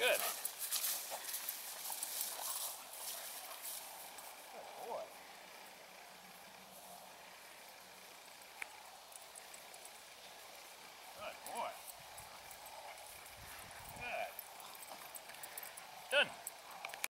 Good. Good boy. Good Done.